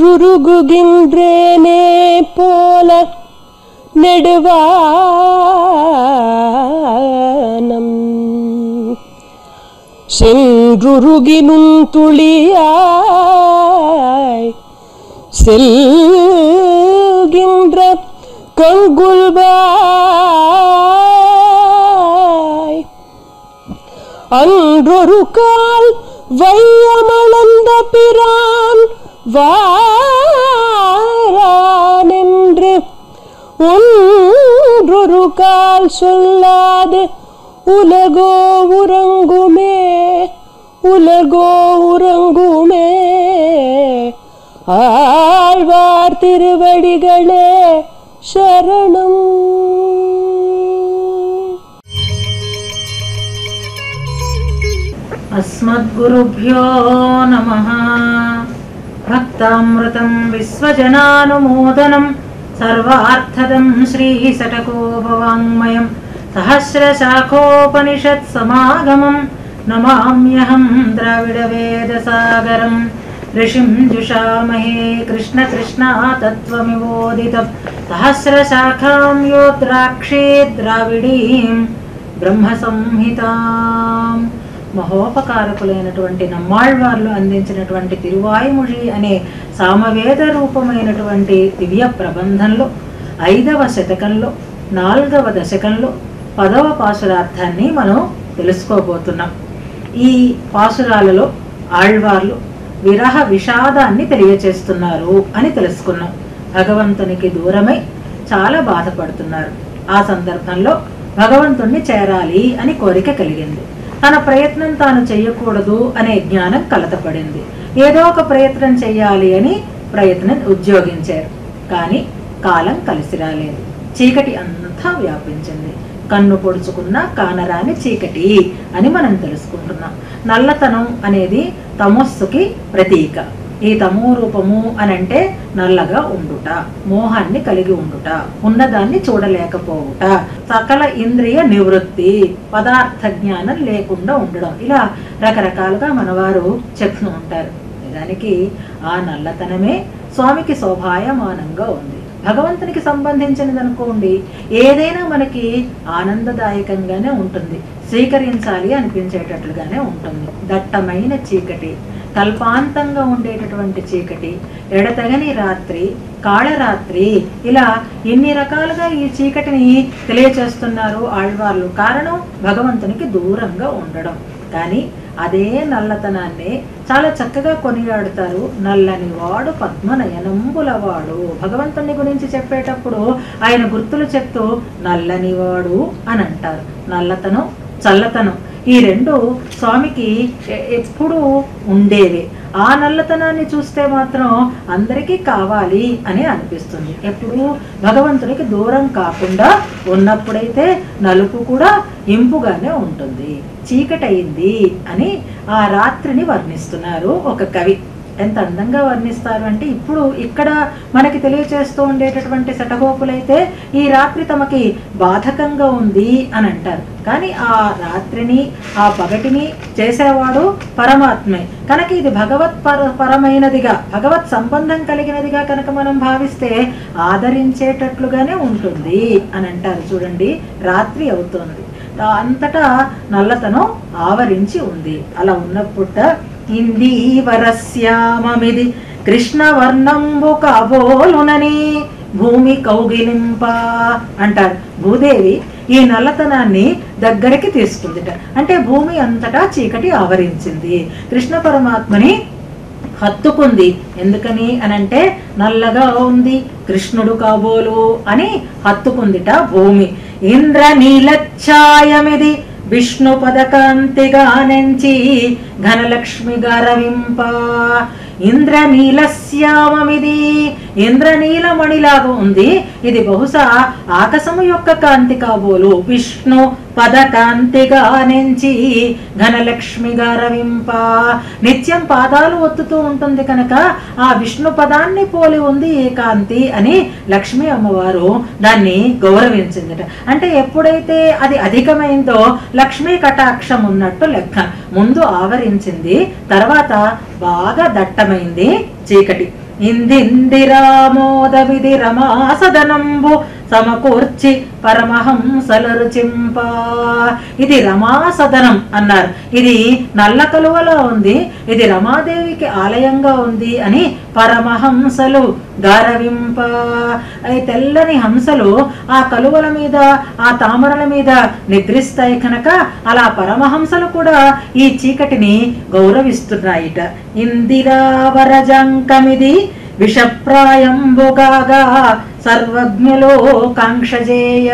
நின்றுருகுகின்றேனே போல நெடுவானம். சென்றுருகினும் துளியாய் செல்கின்ற கங்குல்வாய் அன்றொரு கால் வையமளந்த பிரான் வாரானென்று ஒன்றொரு கால் சொல்லாது உலகோ உறங்குமே உலகோ உறங்குமே ஆழ்வார் திருவடிகளே சரணம் अस्मद्गुरुभ्यो नमः भक्तामृतं विश्वजनानुमोदनं सर्वार्थदं श्रीः सटको भवाङ्मयम् सहस्रशाखोपनिषत् समागमम् नमाम्यहं द्राविडवेदसागरं ऋषिं जुषामहे कृष्णकृष्णा तत्त्वमिवोदितं सहस्रशाखां यो द्राक्षे द्राविडीं ब्रह्मसंहिता మహోపకారకులైనటువంటి నమ్మాళ్వార్లు అందించినటువంటి తిరువాయుముషి అనే సామవేద రూపమైనటువంటి దివ్య ప్రబంధంలో ఐదవ శతకంలో నాలుగవ దశకంలో పదవ పాసురార్థాన్ని మనం తెలుసుకోబోతున్నాం. ఈ పాసురాలలో ఆళ్వార్లు విరహ విషాదాన్ని తెలియచేస్తున్నారు అని తెలుసుకున్నాం. భగవంతునికి దూరమై చాలా బాధపడుతున్నారు. ఆ సందర్భంలో భగవంతుణ్ణి చేరాలి అని కోరిక కలిగింది. తన ప్రయత్నం తాను చేయకూడదు అనే జ్ఞానం కలతపడింది. ఏదో ఒక ప్రయత్నం చేయాలి అని ప్రయత్నం ఉద్యోగించారు. కానీ కాలం కలిసి రాలేదు. చీకటి అంతా వ్యాపించింది. కన్ను పొడుచుకున్న కానరాని చీకటి అని మనం తెలుసుకుంటున్నాం. నల్లతనం అనేది తమస్సుకి ప్రతీక. ఈ తమో రూపము అని అంటే నల్లగా ఉండుట మోహాన్ని కలిగి ఉండుట ఉన్నదాన్ని చూడలేకపోవుట. సకల ఇంద్రియ నివృత్తి పదార్థ జ్ఞానం లేకుండా ఉండడం ఇలా రకరకాలుగా మనవారు చెప్తూ ఉంటారు. నిజానికి ఆ నల్లతనమే స్వామికి శోభాయమానంగా ఉంది. భగవంతునికి సంబంధించినది అనుకోండి ఏదైనా మనకి ఆనందదాయకంగానే ఉంటుంది. స్వీకరించాలి అనిపించేటట్లుగానే ఉంటుంది. దట్టమైన చీకటి కల్పాంతంగా ఉండేటటువంటి చీకటి ఎడతగని రాత్రి కాళరాత్రి. ఇలా ఎన్ని రకాలుగా ఈ చీకటిని తెలియచేస్తున్నారు ఆళ్వార్లు? కారణం భగవంతునికి దూరంగా ఉండడం. కానీ అదే నల్లతనాన్ని చాలా చక్కగా కొనియాడుతారు నల్లని వాడు పద్మనయనంబులవాడు. భగవంతుని గురించి చెప్పేటప్పుడు ఆయన గుర్తులు చెప్తూ నల్లని వాడు అని అంటారు నల్లతనం చల్లతనం. ఈ రెండు స్వామికి ఎప్పుడూ ఉండేవి. ఆ నల్లతనాన్ని చూస్తే మాత్రం అందరికీ కావాలి అని అనిపిస్తుంది. ఎప్పుడు భగవంతునికి దూరం కాకుండా ఉన్నప్పుడైతే నలుపు కూడా ఇంపుగానే ఉంటుంది. చీకటయింది అని ఆ రాత్రిని వర్ణిస్తున్నారు ఒక కవి. ఎంత అందంగా వర్ణిస్తారు అంటే ఇప్పుడు ఇక్కడ మనకి తెలియచేస్తూ ఉండేటటువంటి శటగోపులైతే ఈ రాత్రి తమకి బాధకంగా ఉంది అని అంటారు. కానీ ఆ రాత్రిని ఆ పగటిని చేసేవాడు పరమాత్మే. కనుక ఇది భగవత్ పర పరమైనదిగా భగవత్ సంబంధం కలిగినదిగా కనుక మనం భావిస్తే ఆదరించేటట్లుగానే ఉంటుంది అని అంటారు చూడండి రాత్రి అవుతోంది. అంతటా నల్లతనం ఆవరించి ఉంది. అలా ఉన్నప్పుడు ఇందీవరస్యామమిది కృష్ణవర్ణంబు కబోలునని భూమి కౌగిలింప అంటారు. భూదేవి ఈ నల్లతనాన్ని దగ్గరికి తీసుకుందిట. అంటే భూమి అంతటా చీకటి ఆవరించింది. కృష్ణ పరమాత్మని హత్తుకుంది. ఎందుకని అనంటే నల్లగా ఉంది కృష్ణుడు కాబోలు అని హత్తుకుందిట భూమి. ఇంద్ర నీలఛాయమిది विष्णुपदकान्तिगा घनलक्ष्मिगरविम्पा। इन्द्रनीलस्याममिति ఇంద్రనీలమణిలాగా ఉంది. ఇది బహుశా ఆకాశము యొక్క కాంతి కాబోలు. విష్ణు పద కాంతిగా నెంచి ఘనలక్ష్మిగా రవింప నిత్యం పాదాలు ఒత్తుతూ ఉంటుంది కనుక ఆ విష్ణు పదాన్ని పోలి ఉంది ఈ కాంతి అని లక్ష్మి అమ్మవారు దాన్ని గౌరవించిందట. అంటే ఎప్పుడైతే అది అధికమైందో లక్ష్మీ కటాక్షం ఉన్నట్టు లెక్క. ముందు ఆవరించింది తర్వాత బాగా దట్టమైంది చీకటి. ఇందిందిరామోదవిధి రమాసదనంబు సమకూర్చి పరమహంసలరు చింప. ఇది రమాసదనం అన్నారు. ఇది నల్ల కలువలో ఉంది. ఇది రమాదేవికి ఆలయంగా ఉంది అని పరమహంసలు గారవింప. తెల్లని హంసలు ఆ కలువల మీద ఆ తామరల మీద నిద్రిస్తాయి కనుక అలా పరమహంసలు కూడా ఈ చీకటిని గౌరవిస్తున్నాయిట. ఇందిరావరజంకమిది విషప్రాయంబుగాగా సర్వజ్ఞలోకాంక్షజేయ.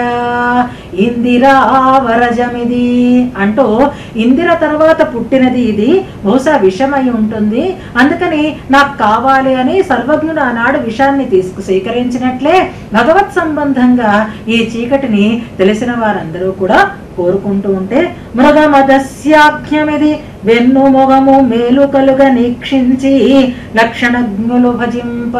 ఇందిరావరజమిది అంటూ ఇందిర తర్వాత పుట్టినది ఇది. బహుశా విషమై ఉంటుంది. అందుకని నాకు కావాలి అని సర్వజ్ఞుడు ఆనాడు విషాన్ని తీసుకు స్వీకరించినట్లే భగవత్ సంబంధంగా ఈ చీకటిని తెలిసిన వారందరూ కూడా కోరుకుంటూ ఉంటే మృగమదస్యాఖ్యమిది వెన్ను మొగము మేలు కలుగ నీక్షించి లక్షణజ్ఞులు భజింప.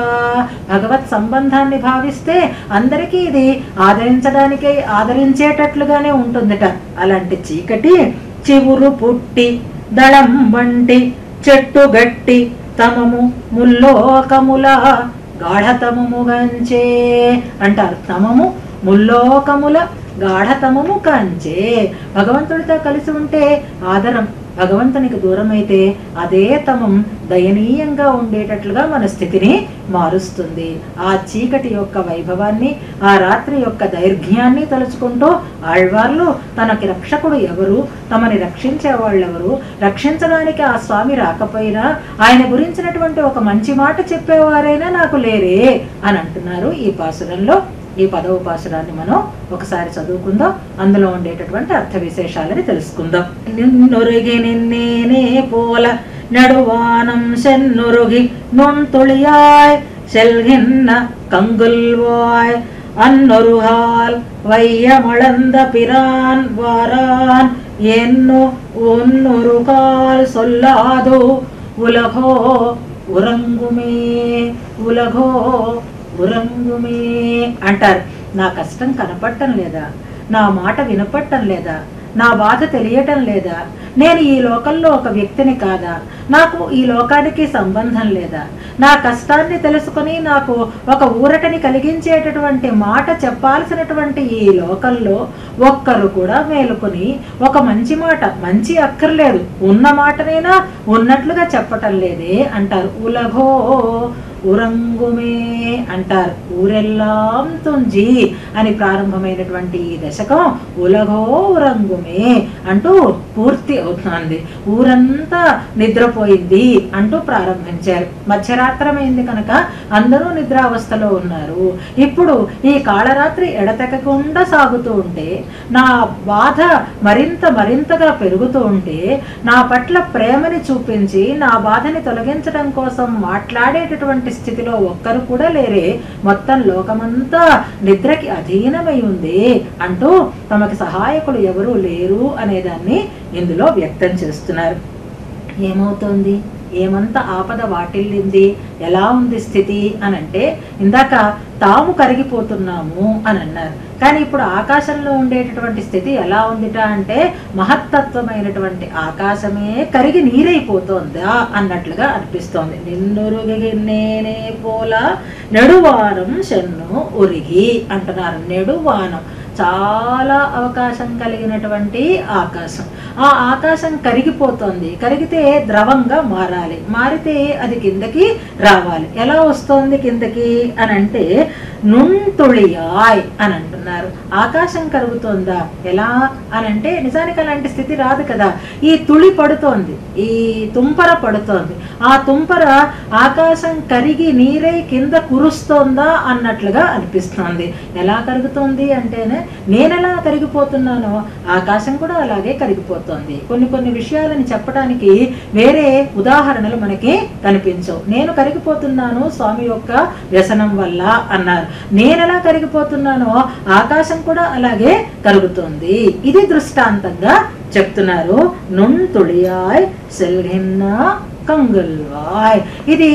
భగవత్ సంబంధాన్ని భావిస్తే అందరికీ ఇది ఆదరించడానికే ఆదరించేటట్లుగానే ఉంటుందిట. అలాంటి చీకటి చివురు పుట్టి దళం వంటి చెట్టు గట్టి తమము ముల్లోకముల గాఢతమము గంచే అంటారు. తమము ముల్లోకముల గాఢతమము కంచే భగవంతుడితో కలిసి ఉంటే ఆదరం భగవంతునికి దూరమైతే అదే తమం దయనీయంగా ఉండేటట్లుగా మన స్థితిని మారుస్తుంది. ఆ చీకటి యొక్క వైభవాన్ని ఆ రాత్రి యొక్క దైర్ఘ్యాన్ని తలుచుకుంటూ ఆళ్వార్లు తనకి రక్షకుడు ఎవరు తమని రక్షించే వాళ్ళెవరు రక్షించడానికి ఆ స్వామి రాకపోయినా ఆయన గురించినటువంటి ఒక మంచి మాట చెప్పేవారైనా నాకు లేరే అని అంటున్నారు ఈ పాసురంలో ఈ పదవ పాసురాన్ని మనం ఒకసారి చదువుకుందాం అందులో ఉండేటటువంటి అర్థ విశేషాలని తెలుసుకుందాం నిన్నొరిగి నిన్నేనే పోల నడువానం సెన్నురుగి நுண்துளியாய் செல்கின்ற கங்குல்வாய் அன்னொருகால் வையமளந்த பிரான் வாரான் என்னு ஒன்னொரு கால் சொல்லாதோ உலகோ ఉరంగుమే ఉలగో ఉరంగుమే అంటారు. నా కష్టం కనపడటం లేదా? నా మాట వినపడటం లేదా? నా బాధ తెలియటం లేదా? నేను ఈ లోకంలో ఒక వ్యక్తిని కాదా? నాకు ఈ లోకానికి సంబంధం లేదా? నా కష్టాన్ని తెలుసుకుని నాకు ఒక ఊరటని కలిగించేటటువంటి మాట చెప్పాల్సినటువంటి ఈ లోకంలో ఒక్కరు కూడా మేలుకొని ఒక మంచి మాట మంచి అక్కర్లేదు. ఉన్న మాటనైనా ఉన్నట్లుగా చెప్పటం లేదే అంటారు. ఉలఘో ఉరంగుమే అంటారు. ఊరెల్లాం తుంజి అని ప్రారంభమైనటువంటి ఈ దశకం ఉలగో ఉరంగుమే అంటూ పూర్తి అవుతుంది. ఊరంతా నిద్రపోయింది అంటూ ప్రారంభించారు. మధ్యరాత్రమైంది కనుక అందరూ నిద్రావస్థలో ఉన్నారు. ఇప్పుడు ఈ కాళరాత్రి ఎడతెగకుండా సాగుతూ ఉంటే నా బాధ మరింత మరింతగా పెరుగుతూ ఉంటే నా పట్ల ప్రేమని చూపించి నా బాధని తొలగించడం కోసం మాట్లాడేటటువంటి స్థితిలో ఒక్కరు కూడా లేరే. మొత్తం లోకమంతా నిద్రకి అధీనమై ఉంది అంటూ తమకి సహాయకులు ఎవరూ లేరు అనేదాన్ని ఇందులో వ్యక్తం చేస్తున్నారు. ఏమవుతోంది? ఏమంత ఆపద వాటిల్లింది? ఎలా ఉంది స్థితి? అని అంటే ఇందాక తాము కరిగిపోతున్నాము అని అన్నారు. కానీ ఇప్పుడు ఆకాశంలో ఉండేటటువంటి స్థితి ఎలా ఉందిట అంటే మహత్తత్వమైనటువంటి ఆకాశమే కరిగి నీరైపోతోందా అన్నట్లుగా అనిపిస్తోంది. నిన్నురుగి నేనే పోలా నెడువానం చెన్ను ఉరిగి అంటున్నారు. నెడువానం చాలా అవకాశం కలిగినటువంటి ఆకాశం. ఆ ఆకాశం కరిగిపోతోంది. కరిగితే ద్రవంగా మారాలి. మారితే అది కిందకి రావాలి. ఎలా వస్తోంది కిందకి అని అంటే నుంతుళియాయ్ అని అంటున్నారు. ఆకాశం కరుగుతోందా? ఎలా అని అంటే నిజానికి అలాంటి స్థితి రాదు కదా. ఈ తుళి పడుతోంది. ఈ తుంపర పడుతోంది. ఆ తుంపర ఆకాశం కరిగి నీరై కింద కురుస్తోందా అన్నట్లుగా అనిపిస్తోంది. ఎలా కరుగుతోంది అంటేనే నేనెలా కరిగిపోతున్నానో ఆకాశం కూడా అలాగే కరిగిపోతోంది. కొన్ని కొన్ని విషయాలని చెప్పడానికి వేరే ఉదాహరణలు మనకి కనిపించవు. నేను కరిగిపోతున్నాను స్వామి యొక్క వ్యసనం వల్ల అన్నారు. నేనెలా కరిగిపోతున్నానో ఆకాశం కూడా అలాగే కరుగుతుంది. ఇది దృష్టాంతంగా చెప్తున్నారు. నుంతుళియాయ్ సెల్హిన్నా కంగుల్వాయ్. ఇది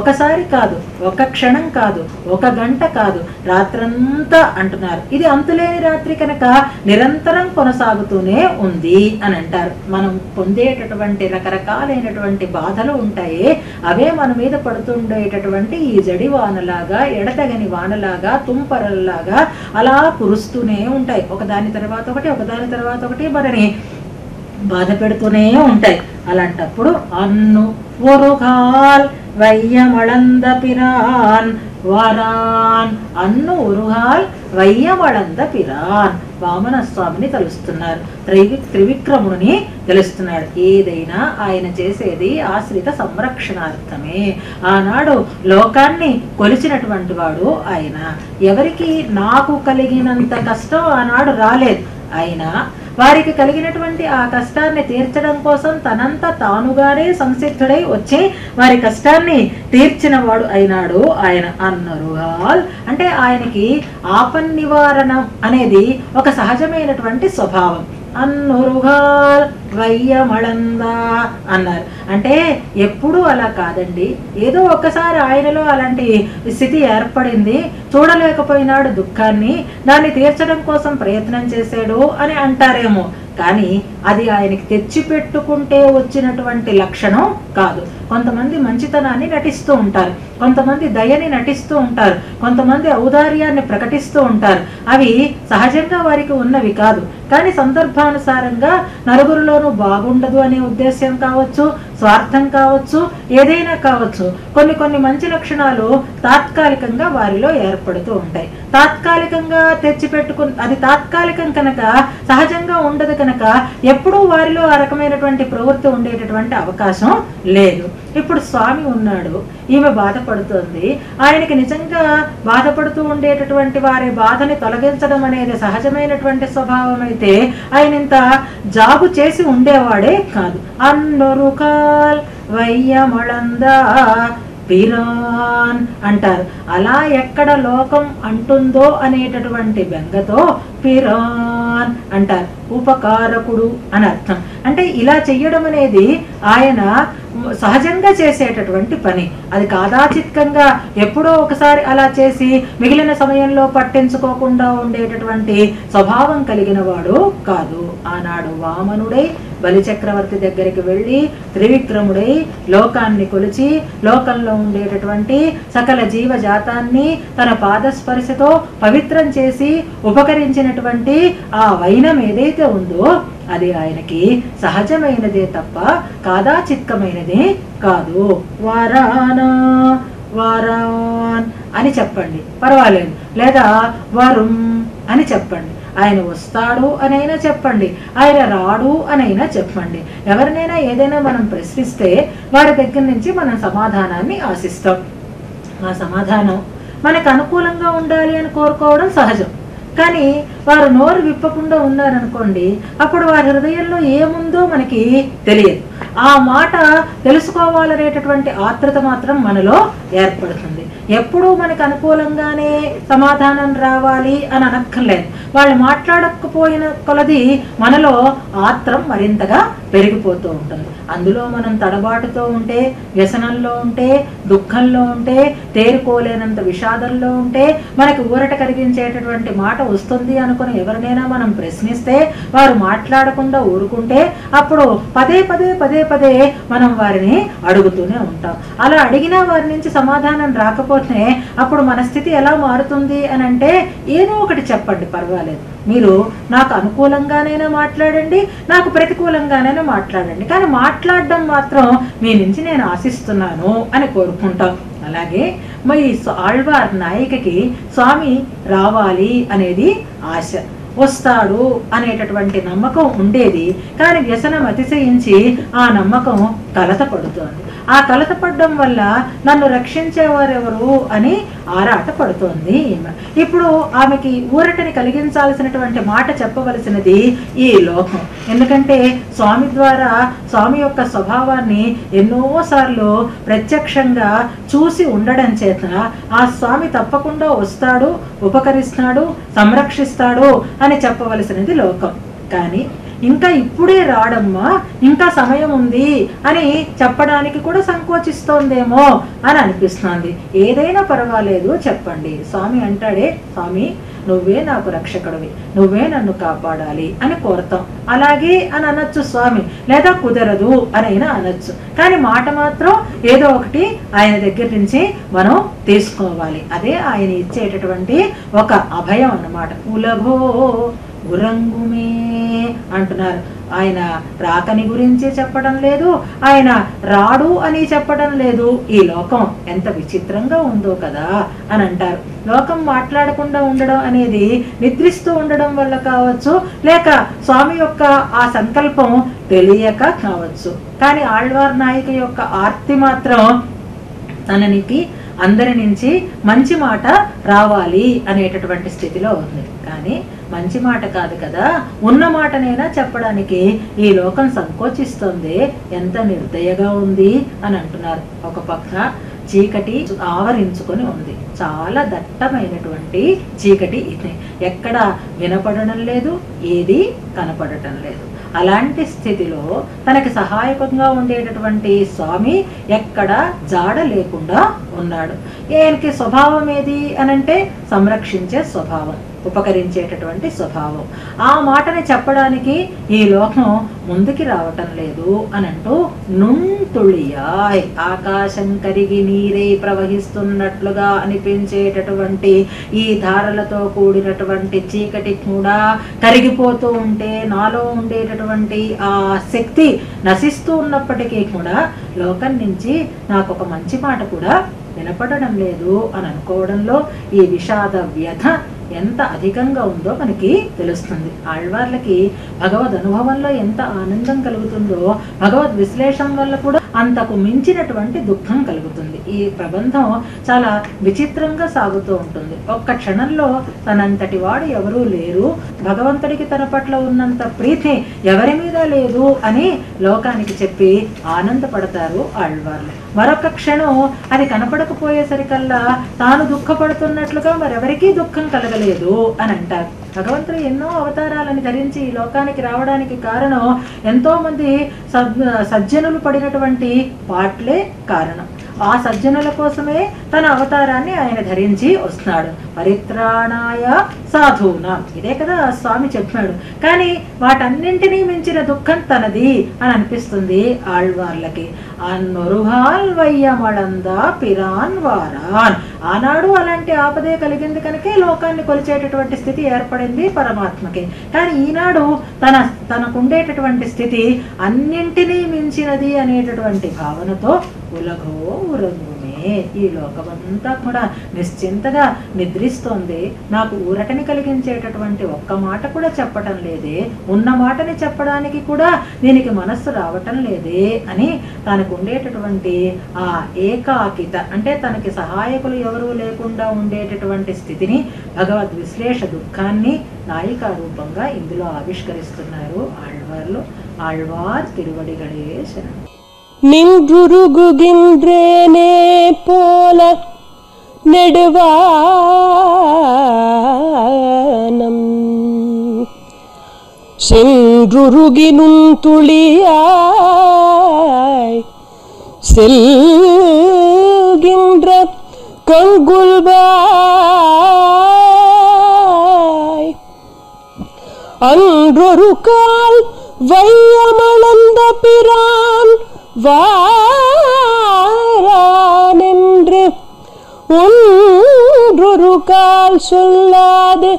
ఒకసారి కాదు ఒక క్షణం కాదు ఒక గంట కాదు రాత్రంతా అంటున్నారు. ఇది అంతులేని రాత్రి కనుక నిరంతరం కొనసాగుతూనే ఉంది అని అంటారు. మనం పొందేటటువంటి రకరకాలైనటువంటి బాధలు ఉంటాయి. అవే మన మీద పడుతుండేటటువంటి ఈ జడి వానలాగా ఎడతగని వానలాగా తుంపరలాగా అలా కురుస్తూనే ఉంటాయి. ఒకదాని తర్వాత ఒకటి ఒకదాని తర్వాత ఒకటి మనని బాధ పెడుతూనే ఉంటాయి. అలాంటప్పుడు అన్ను ఒరుగాల్ వయ్యమళంద పిరాన్ వారాన్. అన్ను ఉరుగాల్ వయ్యమళంద పిరాన్. వామన స్వామిని తలుస్తున్నారు. త్రివి త్రివిక్రముని తెలుస్తున్నాడు ఏదైనా ఆయన చేసేది ఆశ్రిత సంరక్షణార్థమే. ఆనాడు లోకాన్ని కొలిచినటువంటి వాడు ఆయన. ఎవరికి నాకు కలిగినంత కష్టం ఆనాడు రాలేదు. అయినా వారికి కలిగినటువంటి ఆ కష్టాన్ని తీర్చడం కోసం తనంత తానుగానే సంసిద్ధుడై వచ్చి వారి కష్టాన్ని తీర్చిన వాడు అయినాడు ఆయన అన్నారు. అంటే ఆయనకి ఆపన్ నివారణ అనేది ఒక సహజమైనటువంటి స్వభావం. అన్నురుగాల్ వయ్యమళందా అన్నారు. అంటే ఎప్పుడూ అలా కాదండి. ఏదో ఒక్కసారి ఆయనలో అలాంటి స్థితి ఏర్పడింది. చూడలేకపోయినాడు దుఃఖాన్ని. దాన్ని తీర్చడం కోసం ప్రయత్నం చేశాడు అని అంటారేమో. కానీ అది ఆయనకి తెచ్చిపెట్టుకుంటే వచ్చినటువంటి లక్షణం కాదు. కొంతమంది మంచితనాన్ని నటిస్తూ ఉంటారు. కొంతమంది దయని నటిస్తూ ఉంటారు. కొంతమంది ఔదార్యాన్ని ప్రకటిస్తూ ఉంటారు. అవి సహజంగా వారికి ఉన్నవి కాదు. కానీ సందర్భానుసారంగా నలుగురిలోనూ బాగుండదు అనే ఉద్దేశ్యం కావచ్చు స్వార్థం కావచ్చు ఏదైనా కావచ్చు కొన్ని కొన్ని మంచి లక్షణాలు తాత్కాలికంగా వారిలో ఏర్పడుతూ ఉంటాయి. తాత్కాలికంగా తెచ్చిపెట్టుకు అది తాత్కాలికం కనుక సహజంగా ఉండదు కనుక ఎప్పుడూ వారిలో ఆ రకమైనటువంటి ప్రవృత్తి ఉండేటటువంటి అవకాశం లేదు. ఇప్పుడు స్వామి ఉన్నాడు ఈమె బాధపడుతోంది. ఆయనకి నిజంగా బాధపడుతూ ఉండేటటువంటి వారి బాధని తొలగించడం అనేది సహజమైనటువంటి స్వభావం అయితే ఆయన ఇంత జాబు చేసి ఉండేవాడే కాదు. అన్నొరుకాల్ వయ్యమళందా పిరాన్ అంటారు. అలా ఎక్కడ లోకం అంటుందో అనేటటువంటి బెంగతో పిరాన్ అంటారు. ఉపకారకుడు అని అర్థం. అంటే ఇలా చెయ్యడం అనేది ఆయన సహజంగా చేసేటటువంటి పని. అది కాదాచిత్కంగా ఎప్పుడో ఒకసారి అలా చేసి మిగిలిన సమయంలో పట్టించుకోకుండా ఉండేటటువంటి స్వభావం కలిగిన వాడు కాదు. ఆనాడు వామనుడై బలిచక్రవర్తి దగ్గరికి వెళ్ళి త్రివిక్రముడై లోకాన్ని కొలిచి లోకంలో ఉండేటటువంటి సకల జీవజాతాన్ని తన పాదస్పర్శతో పవిత్రం చేసి ఉపకరించినటువంటి ఆ వైనం ఏదైతే ఉందో అది ఆయనకి సహజమైనదే తప్ప కాదాచిత్కమైనదే కాదు. వరానా వరాన్ అని చెప్పండి. పర్వాలేదు. లేదా వరుం అని చెప్పండి. ఆయన వస్తాడు అనైనా చెప్పండి. ఆయన రాడు అనైనా చెప్పండి. ఎవరినైనా ఏదైనా మనం ప్రశ్నిస్తే వారి దగ్గర నుంచి మనం సమాధానాన్ని ఆశిస్తాం. ఆ సమాధానం మనకు అనుకూలంగా ఉండాలి అని కోరుకోవడం సహజం. కానీ వారు నోరు విప్పకుండా ఉన్నారనుకోండి అప్పుడు వారి హృదయంలో ఏముందో మనకి తెలియదు. ఆ మాట తెలుసుకోవాలనేటటువంటి ఆత్రత మాత్రం మనలో ఏర్పడుతుంది. ఎప్పుడూ మనకు అనుకూలంగానే సమాధానం రావాలి అని అనక్కర్లేదు. వాళ్ళు మాట్లాడకపోయిన కొలది మనలో ఆత్రం మరింతగా పెరిగిపోతూ ఉంటుంది అందులో మనం తడబాటుతో ఉంటే వ్యసనంలో ఉంటే దుఃఖంలో ఉంటే తేరుకోలేనంత విషాదంలో ఉంటే మనకి ఊరట కలిగించేటటువంటి మాట వస్తుంది అనుకుని ఎవరినైనా మనం ప్రశ్నిస్తే వారు మాట్లాడకుండా ఊరుకుంటే అప్పుడు పదే పదే పదే పదే మనం వారిని అడుగుతూనే ఉంటాం. అలా అడిగినా వారి నుంచి సమాధానం రాకపోతే అప్పుడు మన స్థితి ఎలా మారుతుంది అని అంటే ఏదో ఒకటి చెప్పండి పర్వాలేదు. మీరు నాకు అనుకూలంగానైనా మాట్లాడండి నాకు ప్రతికూలంగానైనా మాట్లాడండి. కానీ మాట్లాడడం మాత్రం మీ నుంచి నేను ఆశిస్తున్నాను అని కోరుకుంటాం. అలాగే మరి ఆళ్వార్ నాయికకి స్వామి రావాలి అనేది ఆశ. వస్తాడు అనేటటువంటి నమ్మకం ఉండేది. కానీ వ్యసనం అతిశయించి ఆ నమ్మకం కలత పడుతోంది. ఆ కలత పడడం వల్ల నన్ను రక్షించేవారెవరు అని ఆరాట పడుతోంది. ఇప్పుడు ఆమెకి ఊరటని కలిగించాల్సినటువంటి మాట చెప్పవలసినది ఈ లోకం. ఎందుకంటే స్వామి ద్వారా స్వామి యొక్క స్వభావాన్ని ఎన్నోసార్లు ప్రత్యక్షంగా చూసి ఉండడం చేత ఆ స్వామి తప్పకుండా వస్తాడు ఉపకరిస్తాడు సంరక్షిస్తాడు అని చెప్పవలసినది లోకం. కానీ ఇంకా ఇప్పుడే రాడమ్మా ఇంకా సమయం ఉంది అని చెప్పడానికి కూడా సంకోచిస్తోందేమో అని అనిపిస్తోంది. ఏదైనా పర్వాలేదు చెప్పండి. స్వామి అంటాడే స్వామి నువ్వే నాకు రక్షకుడివి నువ్వే నన్ను కాపాడాలి అని కోరతాం. అలాగే అని అనొచ్చు స్వామి లేదా కుదరదు అని అనొచ్చు. కానీ మాట మాత్రం ఏదో ఒకటి ఆయన దగ్గర నుంచి మనం తీసుకోవాలి. అదే ఆయన ఇచ్చేటటువంటి ఒక అభయం అన్నమాట. ఉలభో ఉరంగుమే అంటున్నారు. ఆయన రాకని గురించి చెప్పడం లేదు ఆయన రాడు అని చెప్పడం లేదు. ఈ లోకం ఎంత విచిత్రంగా ఉందో కదా అని అంటారు. లోకం మాట్లాడకుండా ఉండడం అనేది నిద్రిస్తూ ఉండడం వల్ల కావచ్చు లేక స్వామి యొక్క ఆ సంకల్పం తెలియక కావచ్చు. కానీ ఆళ్వార్ నాయక యొక్క ఆర్తి మాత్రం తననికి అందరి నుంచి మంచి మాట రావాలి అనేటటువంటి స్థితిలో ఉంది. కానీ మంచి మాట కాదు కదా? ఉన్న మాటనైనా చెప్పడానికి ఈ లోకం సంకోచిస్తుంది. ఎంత నిర్దయగా ఉంది అని అంటున్నారు. ఒక పక్క చీకటి ఆవరించుకొని ఉంది. చాలా దట్టమైనటువంటి చీకటి ఇది. ఎక్కడ వినపడడం లేదు ఏది కనపడటం లేదు. అలాంటి స్థితిలో తనకి సహాయకంగా ఉండేటటువంటి స్వామి ఎక్కడ జాడ లేకుండా ఉన్నాడు. ఈయనకి స్వభావం ఏది అనంటే సంరక్షించే స్వభావం. ఉపకరించేటటువంటి స్వభావం. ఆ మాటని చెప్పడానికి ఈ లోకం ముందుకి రావటం లేదు అని అంటూ నుంతుళియాయ్ ఆకాశం కరిగి నీరై ప్రవహిస్తున్నట్లుగా అనిపించేటటువంటి ఈ ధారలతో కూడినటువంటి చీకటి కూడా కరిగిపోతూ ఉంటే నాలో ఉండేటటువంటి ఆ శక్తి నశిస్తూ ఉన్నప్పటికీ కూడా లోకం నుంచి నాకు ఒక మంచి మాట కూడా వినపడడం లేదు అని అనుకోవడంలో ఈ విషాద వ్యధ ఎంత అధికంగా ఉందో మనకి తెలుస్తుంది. ఆళ్వార్లకి భగవద్ అనుభవంలో ఎంత ఆనందం కలుగుతుందో భగవద్ విశ్లేషణ వల్ల కూడా అంతకు మించినటువంటి దుఃఖం కలుగుతుంది. ఈ ప్రబంధం చాలా విచిత్రంగా సాగుతూ ఉంటుంది. ఒక్క క్షణంలో తనంతటి వాడు ఎవరూ లేరు. భగవంతుడికి తన పట్ల ఉన్నంత ప్రీతి ఎవరి మీద లేదు అని లోకానికి చెప్పి ఆనందపడతారు ఆళ్వార్లు. మరొక క్షణం అది కనపడకపోయేసరికల్లా తాను దుఃఖపడుతున్నట్లుగా మరెవరికీ దుఃఖం కలగలేదు అని అంటారు. భగవంతుడు ఎన్నో అవతారాలను ధరించి ఈ లోకానికి రావడానికి కారణం ఎంతో మంది సద్ సజ్జనులు పడినటువంటి పాటలే కారణం. ఆ సజ్జనుల కోసమే తన అవతారాన్ని ఆయన ధరించి వస్తున్నాడు. పరిత్రాణాయ సాధువున ఇదే కదా ఆ స్వామి చెప్పాడు. కానీ వాటన్నింటినీ మించిన దుఃఖం తనది అని అనిపిస్తుంది ఆళ్వార్లకి. అన్నొరుహాల్ వయ్యమళందా పిరాన్ వారాన్. ఆనాడు అలాంటి ఆపదే కలిగింది కనుకే లోకాన్ని కొలిచేటటువంటి స్థితి ఏర్పడింది పరమాత్మకి. కానీ ఈనాడు తన తనకుండేటటువంటి స్థితి అన్నింటినీ మించినది అనేటటువంటి భావనతో ఉలగో ఉరంగుమే ఈ లోకమంతా కూడా నిశ్చింతగా నిద్రిస్తోంది. నాకు ఊరటని కలిగించేటటువంటి ఒక్క మాట కూడా చెప్పటం లేదే. ఉన్న మాటని చెప్పడానికి కూడా దీనికి మనస్సు రావటం లేదే అని తనకు ఉండేటటువంటి ఆ ఏకాకిత అంటే తనకి సహాయకులు ఎవరూ లేకుండా ఉండేటటువంటి స్థితిని భగవద్ విశ్లేష దుఃఖాన్ని నాయికా రూపంగా ఇందులో ఆవిష్కరిస్తున్నారు. ఆళ్వార్లు ఆళ్వార్ తిరువడిగడే శరణం நின்றுருகுகின்றேனே போல நெடுவானம். சென்றுருகினும் துளியாய் செல்கின்ற கங்குல்பாய். அன்றொரு கால் வையமளந்த பிரான் வாரென்று ஒன்றொரு கால் சொல்லாது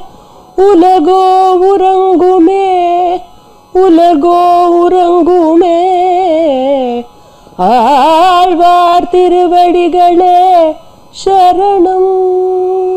உலகோ உறங்குமே உலகோ உறங்குமே. ஆழ்வார் திருவடிகளே சரணம்.